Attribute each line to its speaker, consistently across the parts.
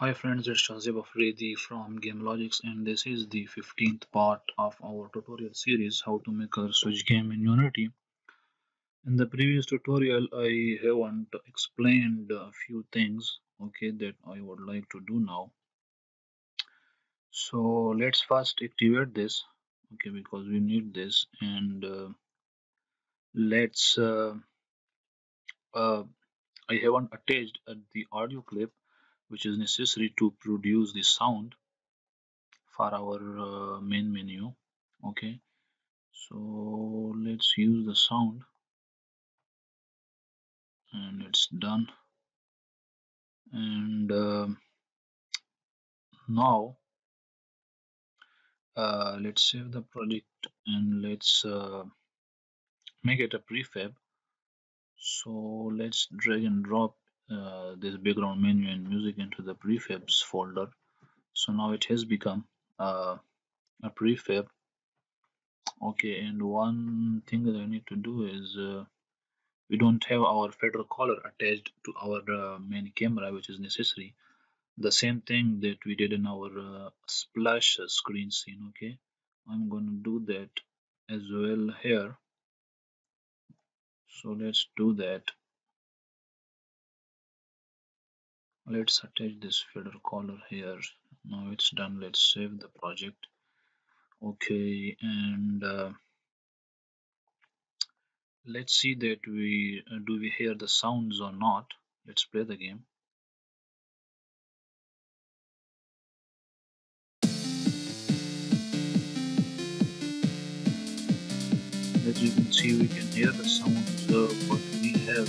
Speaker 1: Hi friends, it's Shazib Afridi from Game Logics and this is the 15th part of our tutorial series how to make a Switch game in Unity. In the previous tutorial I haven't explained a few things okay that I would like to do now. So let's first activate this okay because we need this and uh, let's uh, uh, I haven't attached uh, the audio clip which is necessary to produce the sound for our uh, main menu okay? So let's use the sound. And it's done. And uh, now uh, let's save the project and let's uh, make it a prefab. So let's drag and drop uh, this background menu and music into the prefabs folder. So now it has become uh, a prefab. Okay and one thing that I need to do is uh, we don't have our feather collar attached to our uh, main camera which is necessary. The same thing that we did in our uh, splash screen scene okay? I'm gonna do that as well here. So let's do that let's attach this feather color here. Now it's done. Let's save the project. Okay and uh, let's see that we uh, do we hear the sounds or not. Let's play the game. As you can see we can hear the sounds uh, but we have.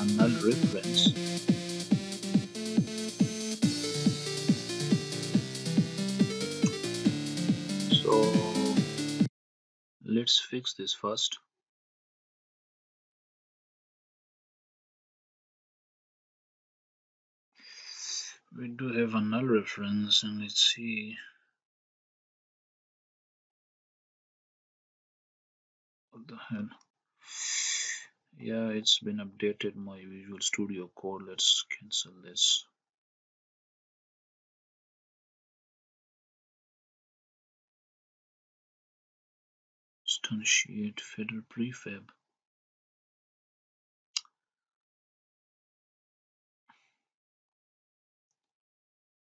Speaker 1: A null reference let's fix this first. We do have a null reference and let's see. What the hell? Yeah it's been updated my visual studio code. Let's cancel this instantiate fader prefab.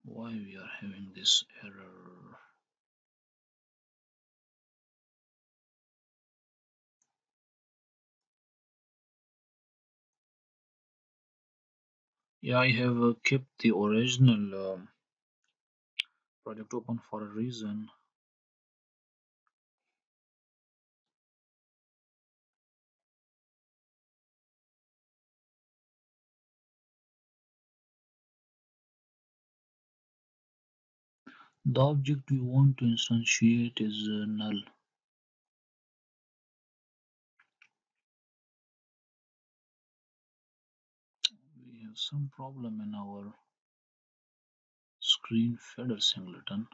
Speaker 1: Why we are having this error? Yeah I have uh, kept the original um, project open for a reason the object we want to instantiate is uh, null. We have some problem in our screen fader singleton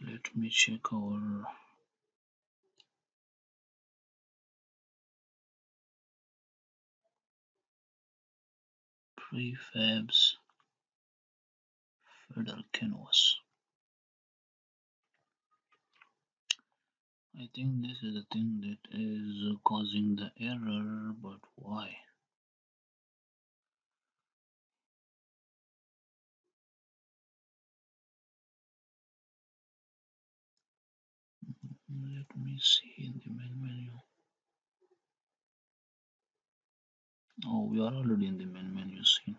Speaker 1: let me check our prefabs fader canvas. I think this is the thing that is causing the error but why let me see in the main menu. Oh we are already in the main menu scene.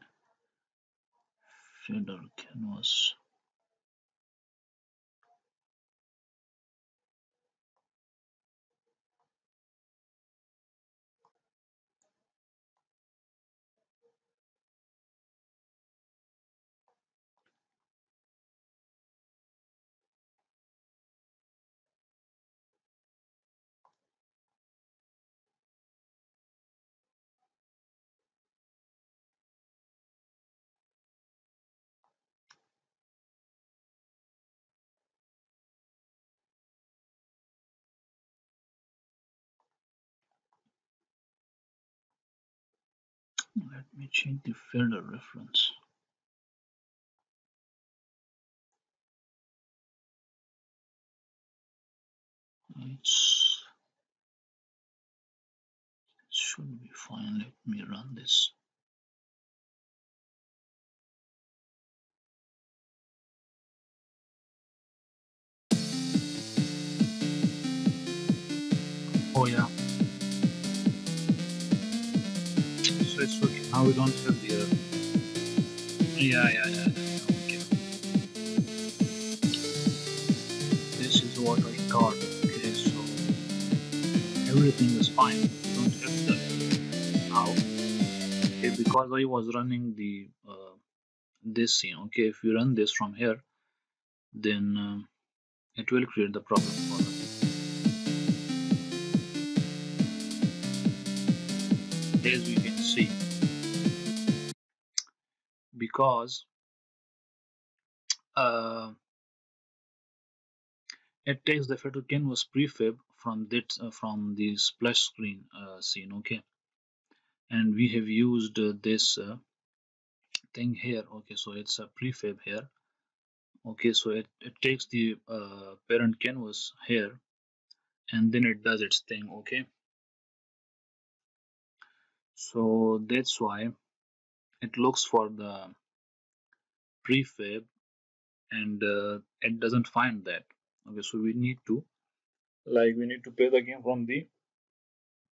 Speaker 1: Fader canvas me change the fader reference. It's should be fine. Let me run this. Oh yeah we don't have the error yeah yeah yeah, yeah. okay. This is what I got okay so everything is fine. Don't have the now okay because I was running the uh, this scene okay if you run this from here then uh, it will create the problem for us. As we can see because uh, it takes the fader canvas prefab from that uh, from the splash screen uh, scene okay? And we have used uh, this uh, thing here okay? So it's a prefab here okay? So it, it takes the uh, parent canvas here and then it does its thing okay? So that's why it looks for the prefab and uh, it doesn't find that. Okay so we need to like we need to play the game from the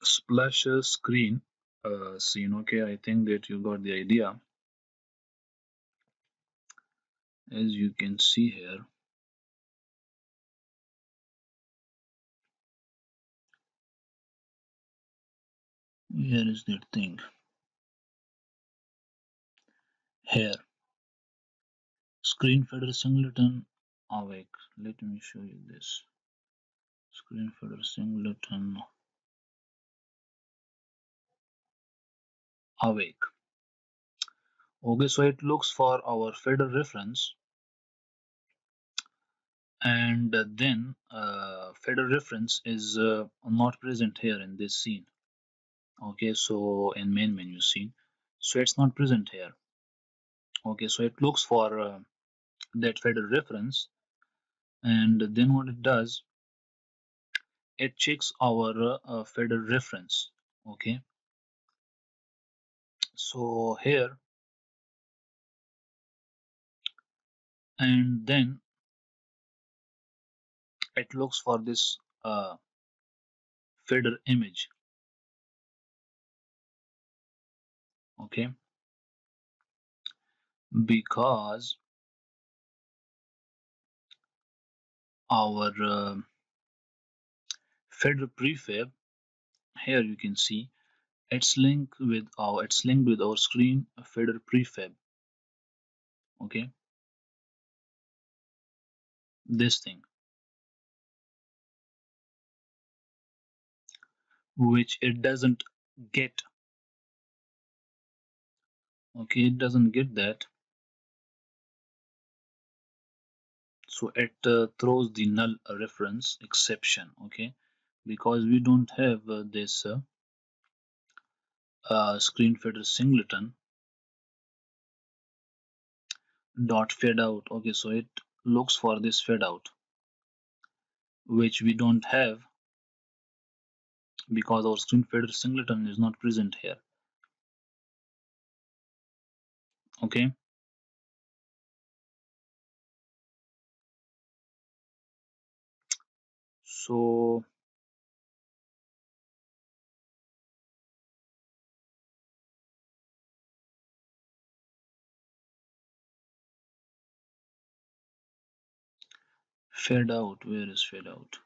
Speaker 1: splash screen. Uh, scene okay I think that you got the idea. As you can see here. Here is that thing here. Screen fader singleton awake. Let me show you this. Screen fader singleton awake. Okay so it looks for our fader reference. And then uh, fader reference is uh, not present here in this scene. Okay so in main menu scene. So it's not present here okay so it looks for uh, that fader reference. And then what it does it checks our uh, fader reference. Okay. So here and then it looks for this uh, image. Okay because our uh, fader prefab here you can see it's linked with our it's linked with our screen fader prefab. Okay? This thing. Which it doesn't get. Okay it doesn't get that so it uh, throws the null reference exception okay? Because we don't have uh, this uh, uh, screen fader singleton dot fade out okay? So it looks for this fade out which we don't have because our screen fader singleton is not present here okay so fade out where is fade out?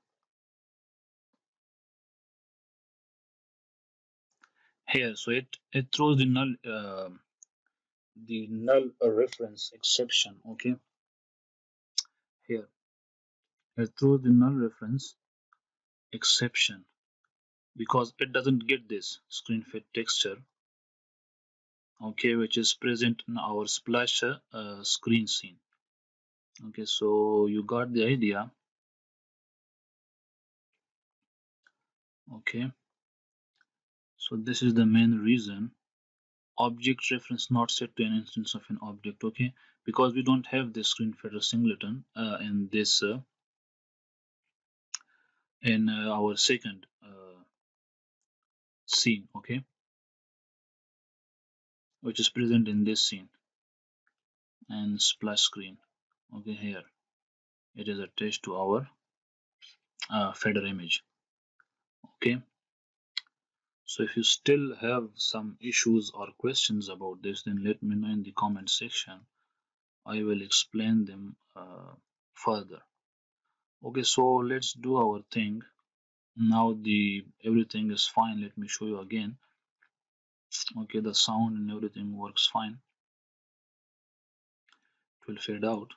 Speaker 1: Here so it it throws the null uh, the null reference exception okay? Here it throws the null reference exception because it doesn't get this screen fit texture okay which is present in our splash uh, screen scene. Okay so you got the idea. Okay so this is the main reason. Object reference not set to an instance of an object okay because we don't have this screen fader singleton uh, in this uh, in uh, our second uh, scene okay? Which is present in this scene. And splash screen okay here. It is attached to our uh, image okay? So if you still have some issues or questions about this then let me know in the comment section. I will explain them uh, further okay so let's do our thing. Now the everything is fine. Let me show you again. Okay the sound and everything works fine. It will fade out.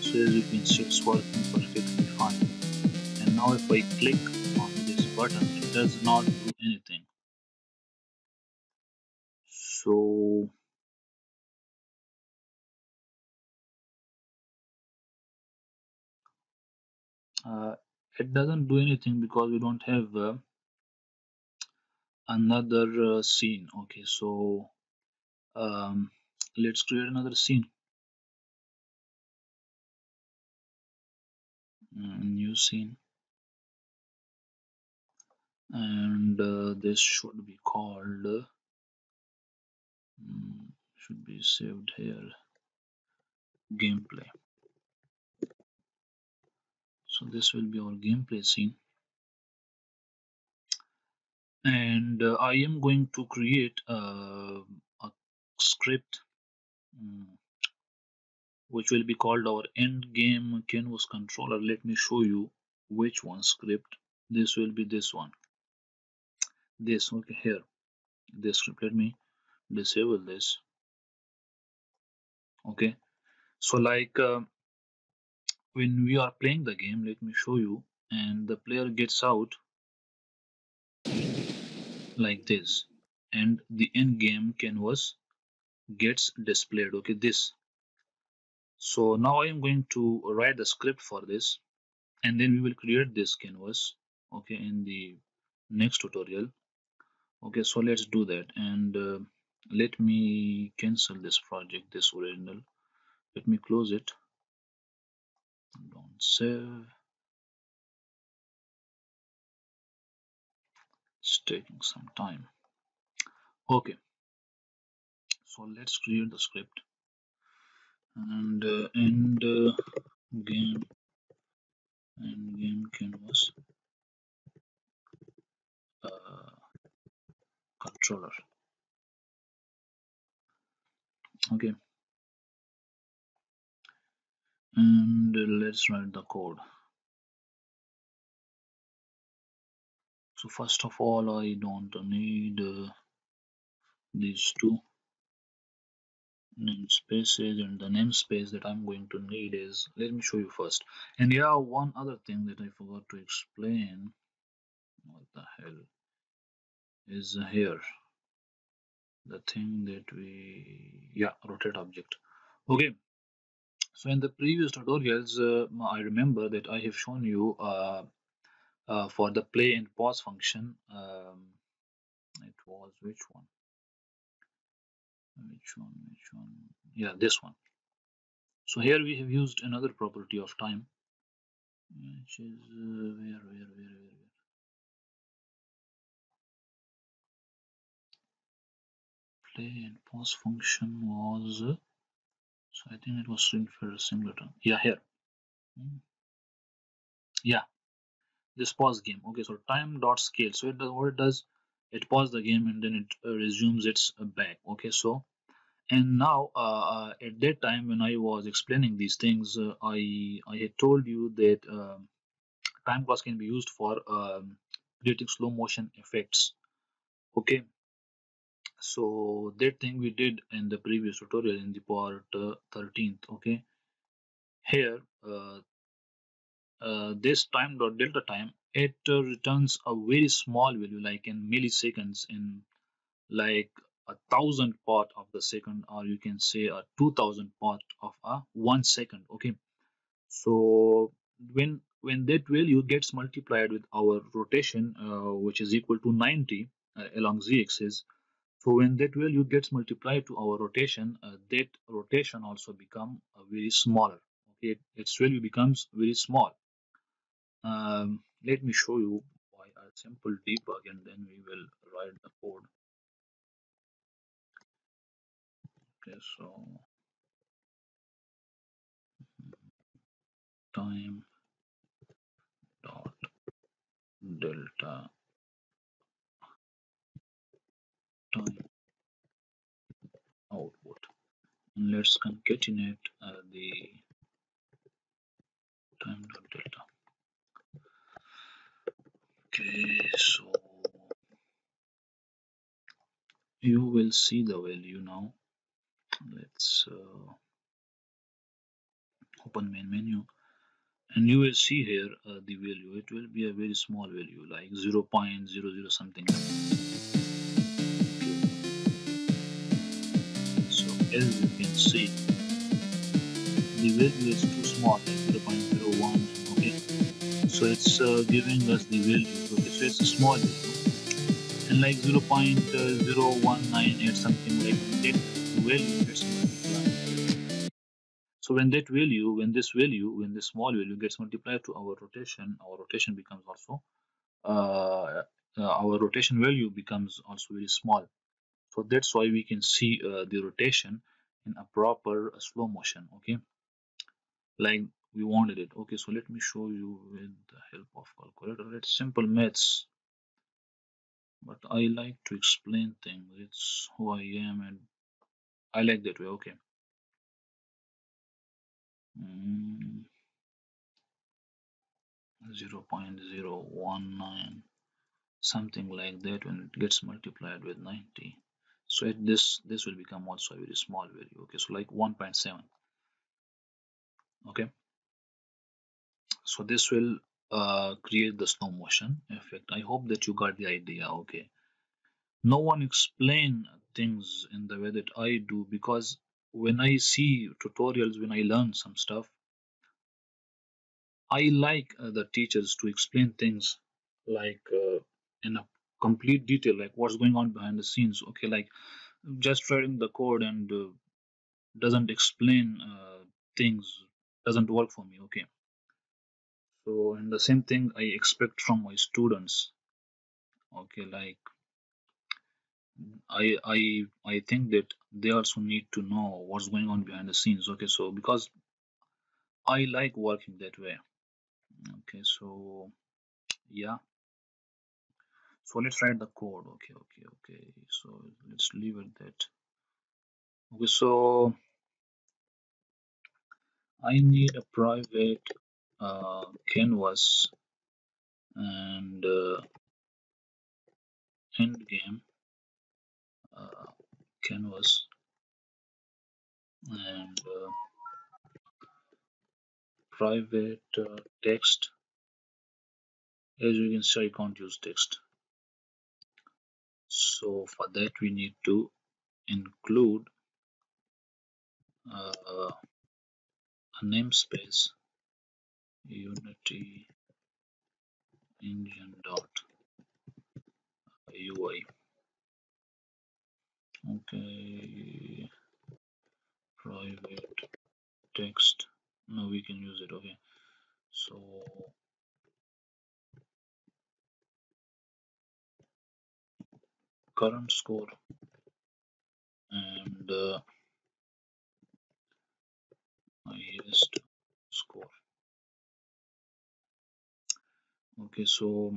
Speaker 1: So as you can see it's working perfectly fine. And now if I click on this button it does not do anything. So uh, it doesn't do anything because we don't have uh, another uh, scene. Okay so um, let's create another scene. Mm, new scene. And uh, this should be called uh, should be saved here. Gameplay so this will be our gameplay scene. And uh, I am going to create uh, a script um, which will be called our end game canvas controller. Let me show you which one script. This will be this one. This okay here. This script. Let me disable this. Okay. So like uh, when we are playing the game let me show you and the player gets out like this and the end game canvas gets displayed. Okay this. So now I am going to write the script for this and then we will create this canvas okay in the next tutorial. Okay so let's do that and uh, let me cancel this project this original let me close it don't save it's taking some time. Okay. So let's create the script. And uh, end uh, game. And game canvas. Uh, controller. Okay and let's write the code. So first of all I don't need uh, these two namespaces and the namespace that I'm going to need is let me show you first. And yeah one other thing that I forgot to explain what the hell is here. The thing that we yeah rotate object. Okay so in the previous tutorials uh, I remember that I have shown you uh, uh, for the play and pause function um, it was which one? Which one which one? Yeah this one. So here we have used another property of time which is uh, where where where where where? Play and pause function was uh, so I think it was string for a singleton yeah here. Hmm. yeah. This pause game. Okay so time dot scale. So it does what it does it pauses the game and then it uh, resumes its uh, back. Okay so and now uh, uh, at that time when I was explaining these things uh, I I had told you that um, time pause can be used for um, creating slow motion effects. Okay so that thing we did in the previous tutorial in the part 13th okay? Here uh, this time dot delta time it uh, returns a very small value like in milliseconds in like a thousand part of the second or you can say a 2000 part of a one second okay? So when when that value gets multiplied with our rotation uh, which is equal to 90 uh, along z-axis so when that value gets multiplied to our rotation uh, that rotation also become uh, very smaller. Okay its value becomes very small. Um, let me show you by a simple debug and then we will write the code. Okay so time dot delta output and let's concatenate uh, the time dot delta. Okay so you will see the value now. Let's uh, open main menu. And you will see here uh, the value. It will be a very small value like 0 0.00 something as you can see the value is too small like 0.01 okay? So it's uh, giving us the value okay? So it's a small value. And like 0 0.0198 something like that value gets multiplied. So when that value when this value when this small value gets multiplied to our rotation our rotation becomes also uh, uh, our rotation value becomes also very small so that's why we can see uh, the rotation in a proper uh, slow motion okay? Like we wanted it. Okay so let me show you with the help of calculator. It's simple maths. But I like to explain things. It's who I am and I like that way okay? Mm, 0 0.019 something like that when it gets multiplied with 90 so it, this this will become also a very small value okay? So like 1.7 okay? So this will uh, create the slow motion effect. I hope that you got the idea okay? No one explain things in the way that I do because when I see tutorials when I learn some stuff I like uh, the teachers to explain things like uh, in a complete detail like what's going on behind the scenes okay like just writing the code and uh, doesn't explain uh, things doesn't work for me okay. So and the same thing I expect from my students okay like I I I think that they also need to know what's going on behind the scenes okay so because I like working that way okay so yeah so let's write the code. Okay okay okay. So let's leave it that. Okay so I need a private uh, canvas and uh, end game uh, canvas and uh, private uh, text. As you can see I can't use text so for that we need to include uh, a namespace unity engine dot UI okay. Private text. Now we can use it okay. So current score and uh, highest score. Okay so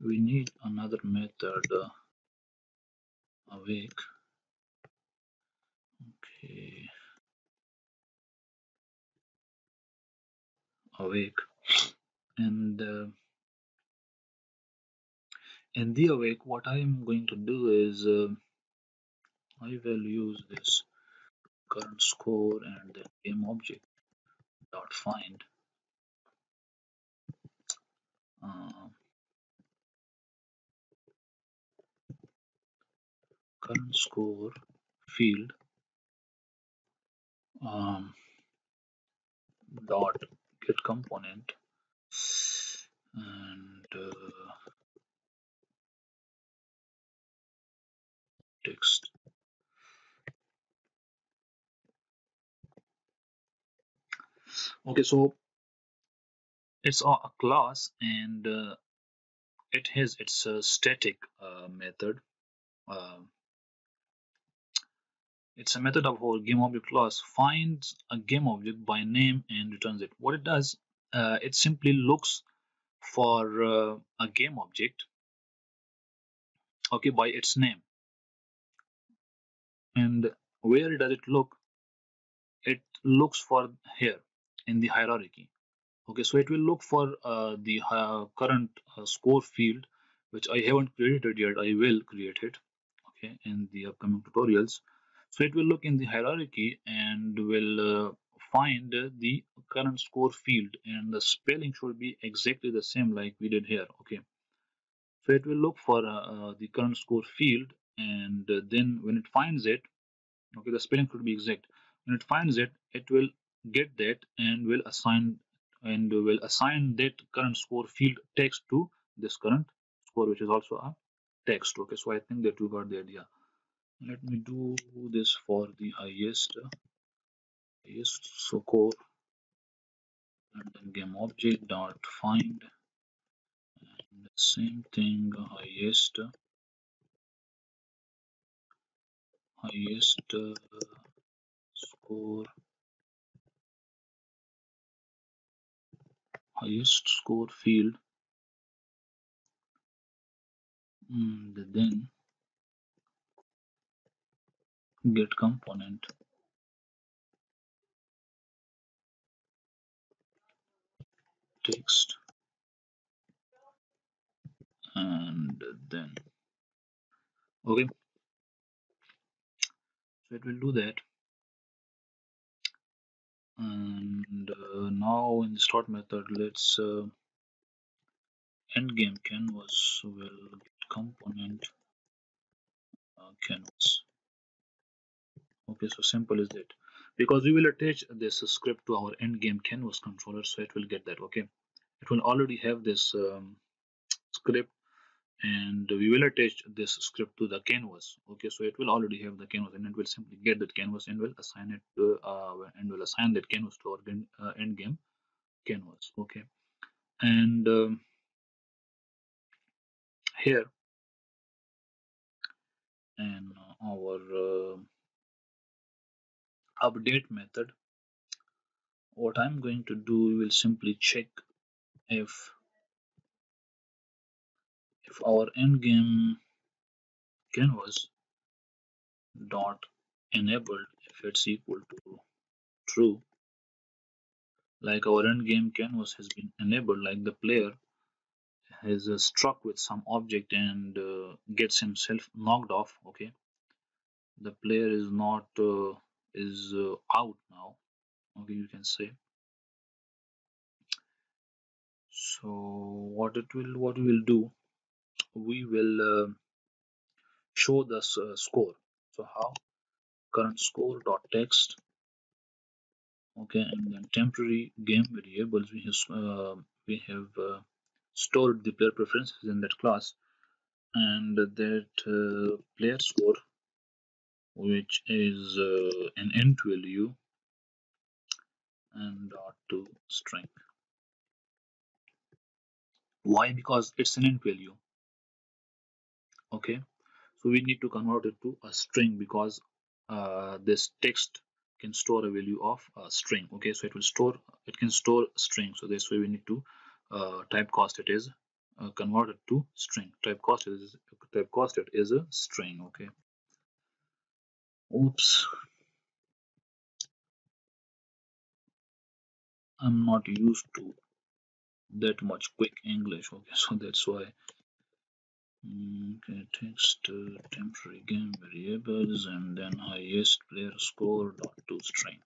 Speaker 1: we need another method uh, awake. Okay. Awake. And uh, in the awake what I am going to do is uh, I will use this current score and the game object dot find. Uh, current score field um, dot get component and uh, text okay so it's a class and uh, it has its uh, static uh, method uh, it's a method of our game object class finds a game object by name and returns it. What it does uh, it simply looks for uh, a game object okay by its name and where does it look? It looks for here in the hierarchy. Okay so it will look for uh, the uh, current uh, score field which I haven't created yet. I will create it okay in the upcoming tutorials. So it will look in the hierarchy and will uh, find the current score field and the spelling should be exactly the same like we did here okay. So it will look for uh, uh, the current score field and uh, then when it finds it okay the spelling should be exact. When it finds it it will get that and will assign and will assign that current score field text to this current score which is also a text. Okay so i think that you got the idea. Let me do this for the highest uh, highest score. And then game object dot find. And the same thing uh, highest highest uh, score highest score field. And then get component. Text. And then okay it will do that. And uh, now in the start method let's uh, end game canvas will get component uh, canvas. Okay so simple is that. Because we will attach this script to our end game canvas controller so it will get that okay? It will already have this um, script and we will attach this script to the canvas. Okay so it will already have the canvas and it will simply get that canvas and will assign it to uh, and will assign that canvas to our uh, end game canvas. Okay and um, here and our uh, update method what I'm going to do we will simply check if if our endgame canvas dot enabled if it's equal to true. Like our endgame canvas has been enabled like the player has uh, struck with some object and uh, gets himself knocked off okay? The player is not uh, is uh, out now okay you can say. So what it will what we will do we will uh, show the uh, score. So how? Current score dot text. Okay and then temporary game variables we have uh, we have uh, stored the player preferences in that class. And that uh, player score which is uh, an int value and dot to string. Why? Because it's an int value okay. So we need to convert it to a string because uh, this text can store a value of a string. Okay. So it will store it can store string. So this way we need to uh, typecast it is uh, converted to string. Typecast is typecast it is a string. Okay. Oops. I'm not used to that much quick English. Okay. So that's why okay text uh, temporary game variables and then highest player score dot to string.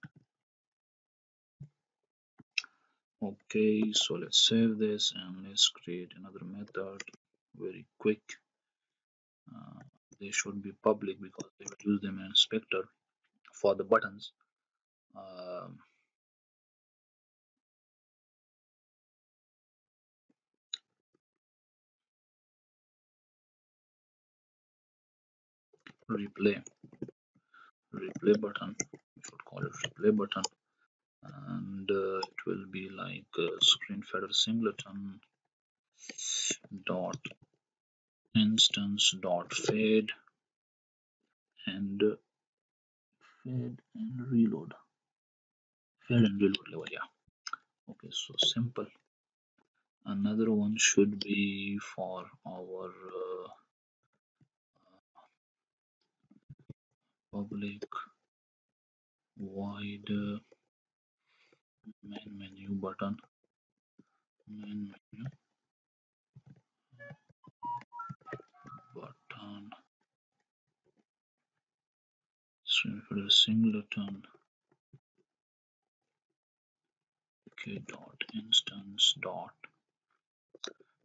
Speaker 1: Okay so let's save this and let's create another method. Very quick. Uh, they should be public because they will use them in inspector for the buttons. Um, replay replay button. We should call it replay button. And uh, it will be like uh, screen fader singleton dot instance dot fade and uh, fade and reload. Fade and reload level yeah. Okay so simple. Another one should be for our uh, public uh, main menu button main menu button. For singleton. Okay dot instance dot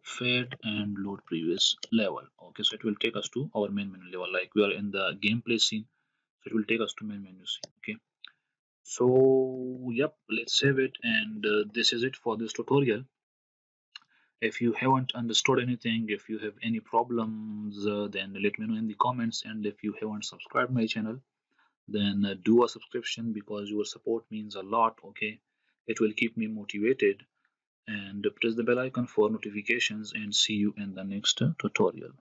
Speaker 1: fade and load previous level. Okay so it will take us to our main menu level. Like we are in the gameplay scene so it will take us to main menu okay? So yep let's save it and uh, this is it for this tutorial. If you haven't understood anything if you have any problems uh, then let me know in the comments. And if you haven't subscribed my channel then uh, do a subscription because your support means a lot okay? It will keep me motivated. And press the bell icon for notifications and see you in the next tutorial